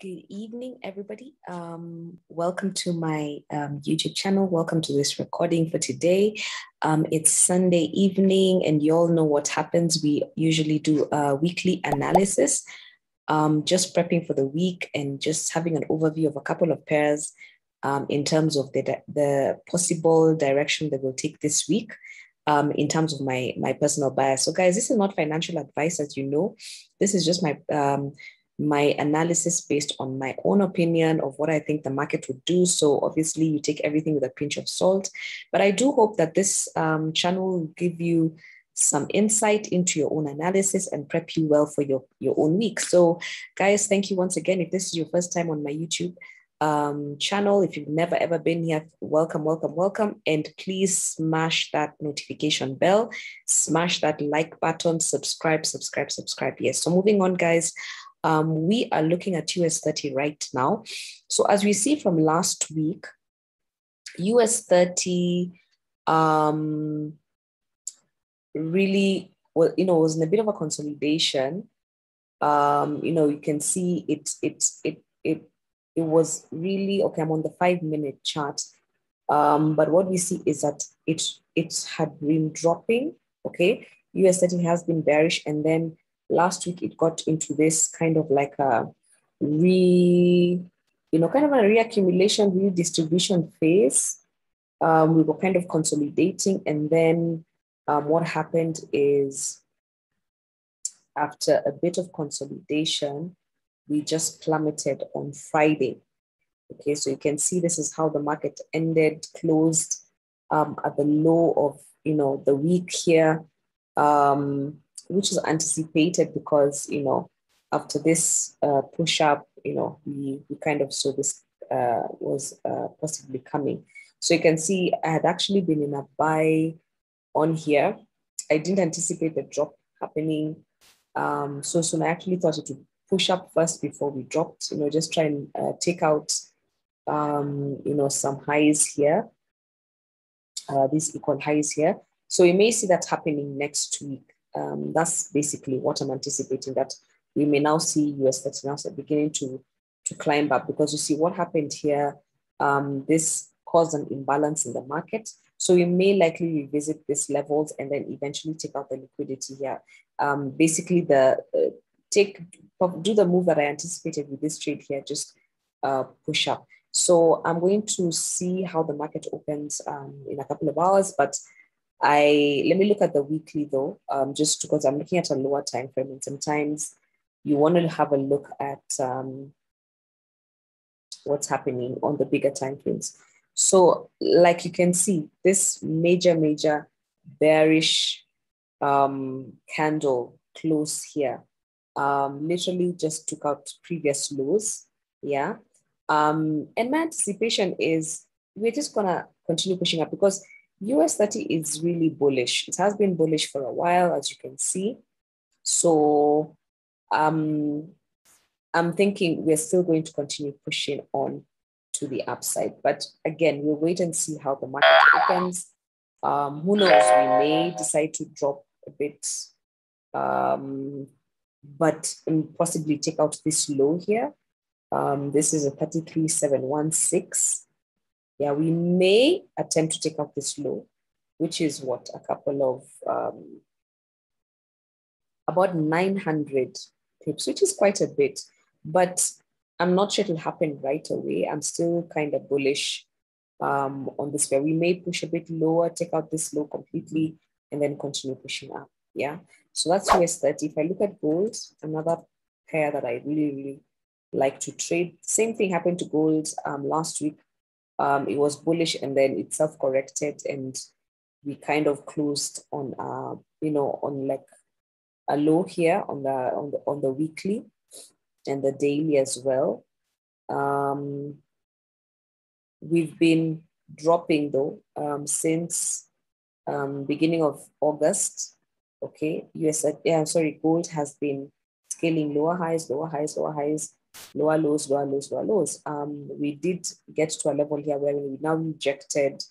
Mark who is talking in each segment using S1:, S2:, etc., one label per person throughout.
S1: Good evening, everybody. Um, welcome to my um, YouTube channel. Welcome to this recording for today. Um, it's Sunday evening, and you all know what happens. We usually do a weekly analysis, um, just prepping for the week and just having an overview of a couple of pairs um, in terms of the, the possible direction that we'll take this week. Um, in terms of my my personal bias. So, guys, this is not financial advice, as you know. This is just my um, my analysis based on my own opinion of what I think the market would do. So obviously, you take everything with a pinch of salt. But I do hope that this um, channel will give you some insight into your own analysis and prep you well for your, your own week. So, guys, thank you once again. If this is your first time on my YouTube, um, channel. If you've never ever been here, welcome, welcome, welcome. And please smash that notification bell, smash that like button, subscribe, subscribe, subscribe. Yes. So moving on, guys um, we are looking at US 30 right now. So as we see from last week, US 30 um, really, well, you know, was in a bit of a consolidation. Um, you know, you can see it, it, it, it, it was really, okay, I'm on the five minute chart. Um, but what we see is that it, it had been dropping, okay? US 30 has been bearish and then last week it got into this kind of like a re, you know, kind of a reaccumulation, redistribution phase. Um, we were kind of consolidating, and then um, what happened is after a bit of consolidation, we just plummeted on Friday. Okay, so you can see this is how the market ended, closed um, at the low of you know the week here. Um, which is anticipated because you know after this uh, push up, you know we we kind of saw this uh, was uh, possibly coming. So you can see I had actually been in a buy on here. I didn't anticipate the drop happening. Um, so soon I actually thought it would push up first before we dropped, you know, just try and uh, take out, um, you know, some highs here, uh, these equal highs here. So you may see that happening next week um, that's basically what I'm anticipating that we may now see US 30 now beginning to, to climb up because you see what happened here. Um, this caused an imbalance in the market. So we may likely revisit these levels and then eventually take out the liquidity here. Um, basically, the uh, take do the move that I anticipated with this trade here, just uh, push up. So I'm going to see how the market opens um, in a couple of hours, but I let me look at the weekly though, um, just because I'm looking at a lower time frame, and sometimes you want to have a look at um, what's happening on the bigger time frames. So, like you can see, this major, major bearish um, candle close here um, literally just took out previous lows. Yeah. Um, and my anticipation is we're just gonna continue pushing up because US 30 is really bullish. It has been bullish for a while, as you can see. So um, I'm thinking we're still going to continue pushing on to the upside. But again, we'll wait and see how the market opens. Um, who knows, we may decide to drop a bit, um, but possibly take out this low here. Um, this is a 33716 yeah, we may attempt to take out this low, which is what a couple of um, about 900 pips, which is quite a bit, but I'm not sure it'll happen right away. I'm still kind of bullish um, on this where we may push a bit lower, take out this low completely, and then continue pushing up. Yeah. So that's US 30. If I look at gold, another pair that I really, really like to trade. Same thing happened to gold um, last week um, it was bullish and then it self corrected and we kind of closed on uh, you know on like a low here on the on the on the weekly and the daily as well. Um, we've been dropping though um, since um, beginning of August. Okay, US yeah sorry gold has been scaling lower highs, lower highs, lower highs lower lows, lower lows, lower lows. Um, we did get to a level here where we now rejected.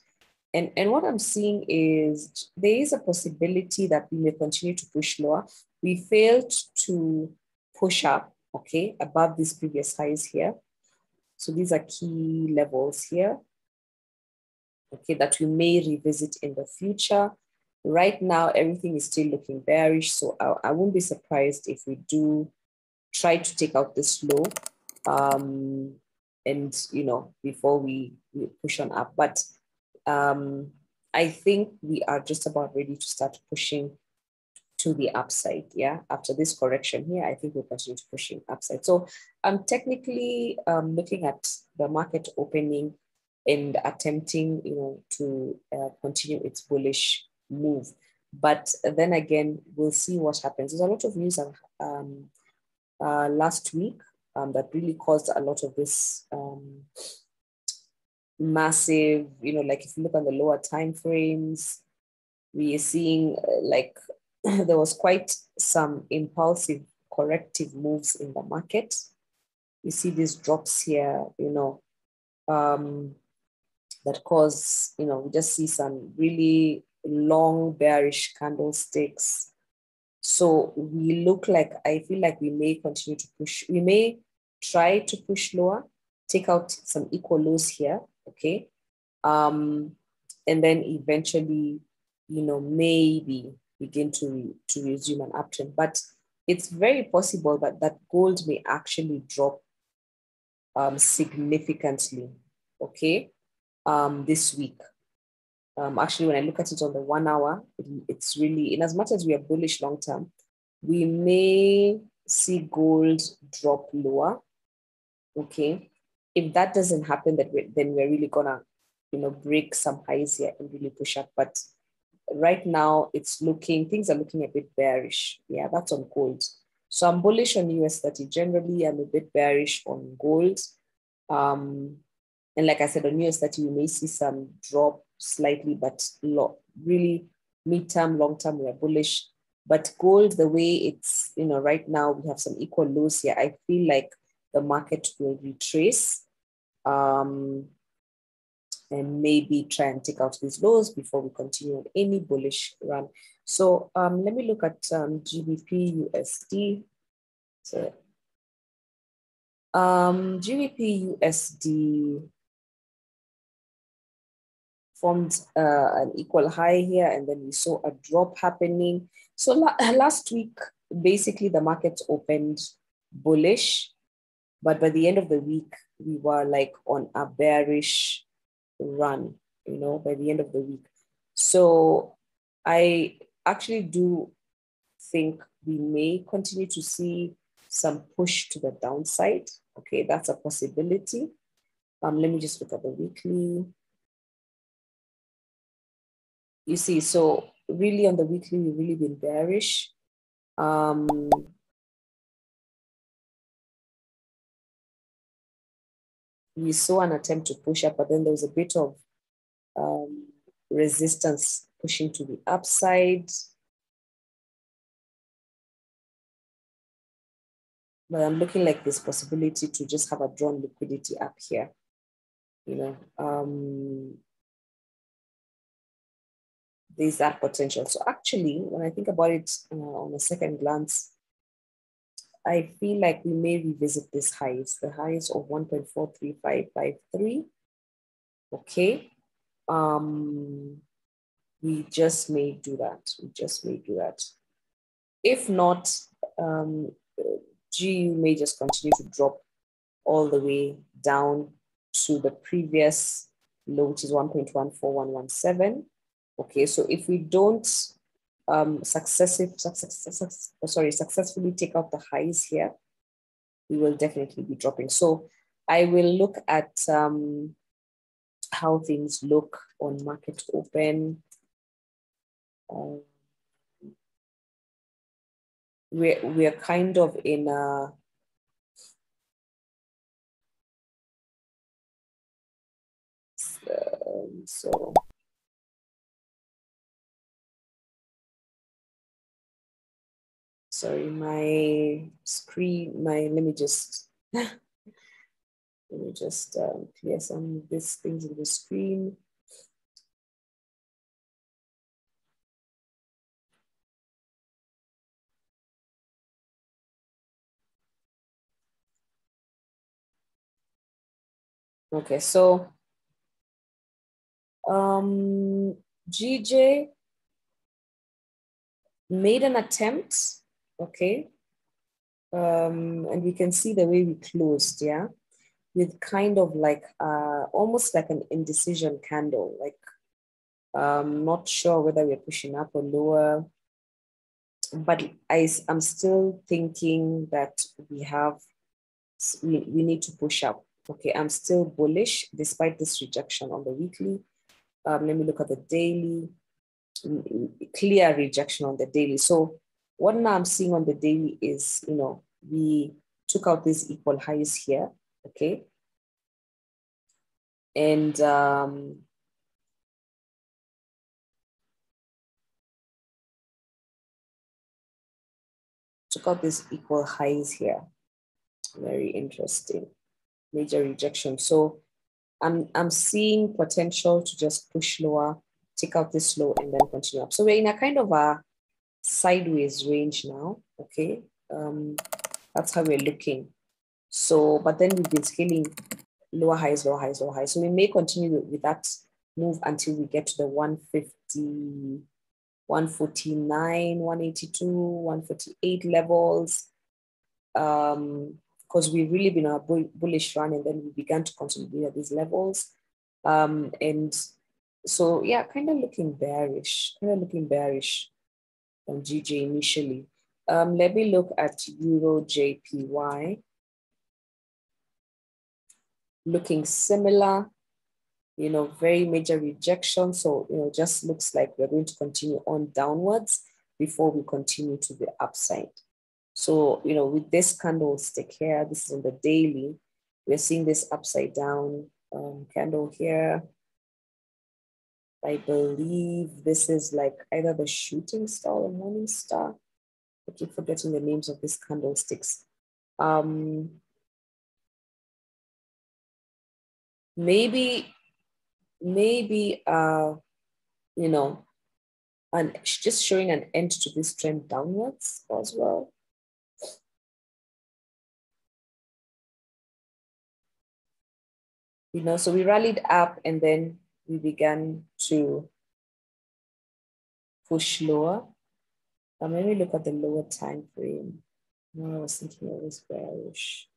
S1: And, and what I'm seeing is there is a possibility that we may continue to push lower. We failed to push up okay, above these previous highs here. So these are key levels here, okay, that we may revisit in the future. Right now, everything is still looking bearish, so I, I won't be surprised if we do try to take out this low um, and, you know, before we, we push on up. But um, I think we are just about ready to start pushing to the upside. Yeah, after this correction here, I think we'll continue to pushing upside. So I'm technically um, looking at the market opening and attempting, you know, to uh, continue its bullish move. But then again, we'll see what happens. There's a lot of news um, uh, last week um, that really caused a lot of this um, massive, you know, like if you look on the lower time frames, we are seeing uh, like there was quite some impulsive corrective moves in the market. You see these drops here, you know, um, that cause, you know, we just see some really long bearish candlesticks. So we look like, I feel like we may continue to push, we may try to push lower, take out some equal lows here, okay? Um, and then eventually, you know, maybe begin to, to resume an uptrend. But it's very possible that that gold may actually drop um, significantly, okay, um, this week. Um, actually, when I look at it on the one hour, it, it's really, in as much as we are bullish long term, we may see gold drop lower, okay. If that doesn't happen, that we, then we're really gonna, you know, break some highs here and really push up. But right now it's looking, things are looking a bit bearish. Yeah, that's on gold. So I'm bullish on US 30. Generally, I'm a bit bearish on gold. Um, and like I said, on US 30, you may see some drop slightly, but lo- really mid-term, long-term, we're bullish. But gold, the way it's, you know, right now we have some equal lows here. I feel like the market will retrace. Um, and maybe try and take out these lows before we continue on any bullish run. So um, let me look at um, GBP USD. So um, GBP USD formed uh, an equal high here, and then we saw a drop happening. So la last week, basically the market opened bullish, but by the end of the week, we were like on a bearish run, you know, by the end of the week. So I actually do think we may continue to see some push to the downside. Okay, that's a possibility. Um, let me just look at the weekly. You see, so really on the weekly, we've really been bearish. Um, we saw an attempt to push up, but then there was a bit of um, resistance pushing to the upside. But I'm looking like this possibility to just have a drawn liquidity up here. You know, um, there's that potential. So actually, when I think about it uh, on a second glance, I feel like we may revisit these highs, the highs of 1.43553. Okay. Um, we just may do that. We just may do that. If not, um, GU may just continue to drop all the way down to the previous low, which is 1.14117. Okay, so if we don't um, successive, success, sorry, successfully take out the highs here, we will definitely be dropping. So I will look at um, how things look on market open. Um, we're, we're kind of in a, um, so sorry, my screen, my, let me just, let me just um, clear some of these things in the screen. Okay, so um, GJ made an attempt okay, um, and we can see the way we closed, yeah, with kind of like uh, almost like an indecision candle, like um, not sure whether we're pushing up or lower, but I, I'm still thinking that we have, we, we need to push up. Okay, I'm still bullish despite this rejection on the weekly. Um, let me look at the daily, clear rejection on the daily. So what now I'm seeing on the daily is, you know, we took out these equal highs here, okay? And um, took out these equal highs here. Very interesting. Major rejection. So I'm, I'm seeing potential to just push lower, take out this low, and then continue up. So we're in a kind of a sideways range now, okay? Um, that's how we're looking. So, but then we've been scaling lower highs, lower highs, lower highs. So we may continue with, that move until we get to the 150, 149, 182, 148 levels. Um, because we've really been a bullish run and then we began to consolidate at these levels. Um, and so, yeah, kind of looking bearish, kind of looking bearish on GJ initially. Um, let me look at Euro JPY. Looking similar, you know, very major rejection. So, you know, just looks like we're going to continue on downwards before we continue to the upside. So, you know, with this candlestick here, this is on the daily, we're seeing this upside down um, candle here. I believe this is like either the shooting star or morning star. I keep forgetting the names of these candlesticks. Um, maybe, maybe, uh, you know, and just showing an end to this trend downwards as well. you know, so we rallied up and then we began to push lower. Um, let me look at the lower time frame. No, I was thinking it was bearish.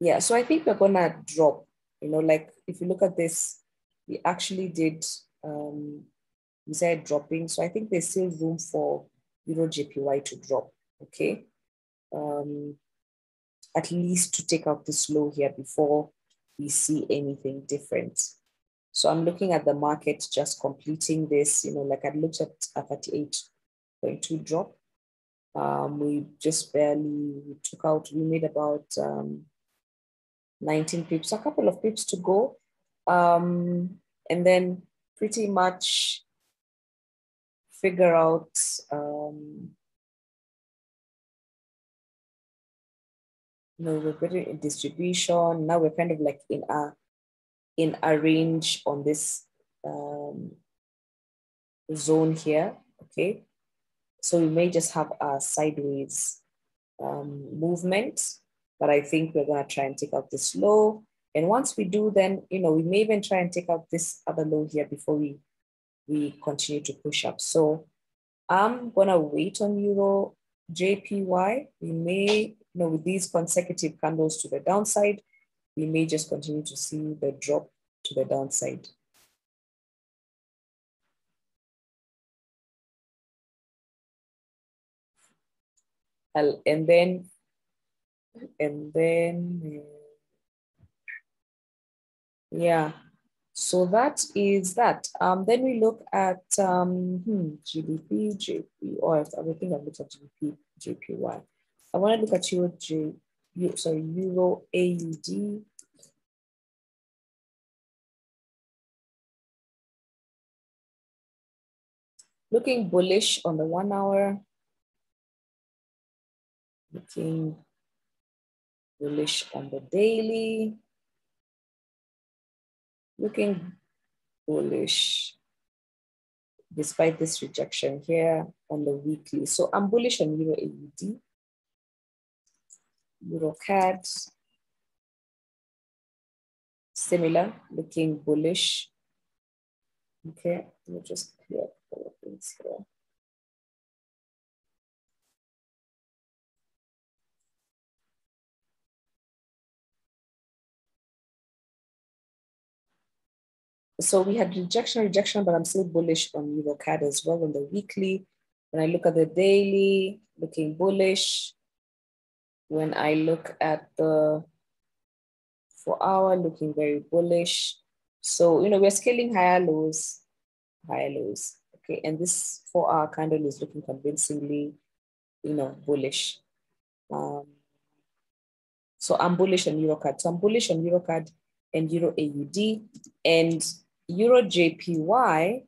S1: Yeah, so I think we're gonna drop, you know, like if you look at this, we actually did, um, we said dropping. So I think there's still room for Euro JPY to drop okay? Um, at least to take out this low here before we see anything different. So I'm looking at the market just completing this, you know, like I looked at a 38.2 drop. Um, we just barely took out, we made about um, 19 pips, a couple of pips to go. Um, and then pretty much figure out um, know, we're getting in distribution. Now we're kind of like in a in a range on this um, zone here. Okay, so we may just have a sideways um, movement, but I think we're gonna try and take out this low. And once we do, then you know we may even try and take out this other low here before we we continue to push up. So I'm gonna wait on Euro JPY. We may you know, with these consecutive candles to the downside, we may just continue to see the drop to the downside. And then, and then, yeah. So that is that. Um, then we look at um, hmm, JP, or I think I've looked at GBP, JPY. I want to look at Euro J, sorry, Euro AUD. Looking bullish on the one hour. Looking bullish on the daily. Looking bullish despite this rejection here on the weekly. So I'm bullish on Euro AUD. EuroCAD, similar, looking bullish. Okay, let me just clear all things here. So we had rejection, rejection, but I'm still bullish on EuroCAD as well on the weekly. When I look at the daily, looking bullish. When I look at the four hour, looking very bullish. So, you know, we're scaling higher lows, higher lows. Okay, and this four hour candle is looking convincingly, you know, bullish. Um, so I'm bullish on EuroCAD. So I'm bullish on EuroCAD and Euro AUD and Euro JPY.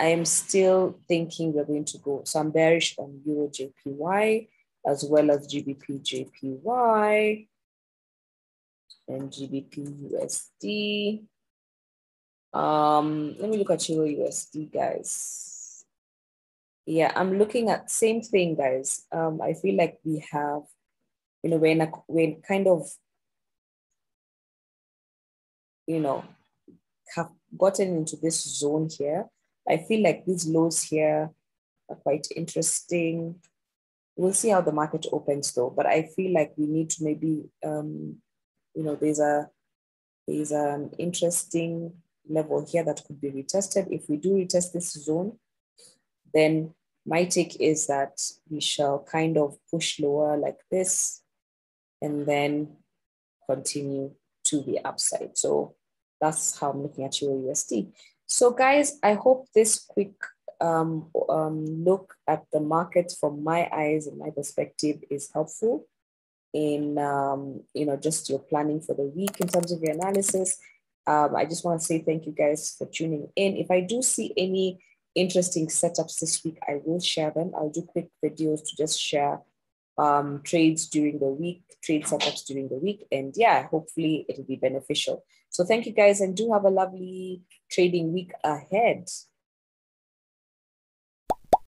S1: I am still thinking we're going to go. So I'm bearish on Euro JPY as well as GBP JPY and GBP USD. Um, let me look at Euro USD, guys. Yeah, I'm looking at same thing, guys. Um, I feel like we have, you know, we're, we're kind of, you know, have gotten into this zone here. I feel like these lows here are quite interesting. We'll see how the market opens though, but I feel like we need to maybe, um, you know, there's a there's an interesting level here that could be retested. If we do retest this zone, then my take is that we shall kind of push lower like this and then continue to the upside. So that's how I'm looking at Euro USD. So guys, I hope this quick um, um, look at the market from my eyes and my perspective is helpful in, um, you know, just your planning for the week in terms of your analysis. Um, I just want to say thank you guys for tuning in. If I do see any interesting setups this week, I will share them. I'll do quick videos to just share um, trades during the week, trade setups during the week. And yeah, hopefully it'll be beneficial. So thank you guys and do have a lovely trading week ahead.